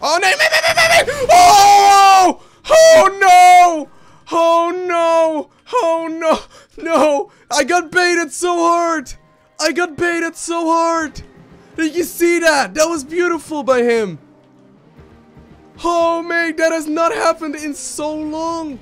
Oh no! Oh! Oh no! Oh no! Oh no! No! I got baited so hard! I got baited so hard! Did you see that? That was beautiful by him! Oh man, that has not happened in so long!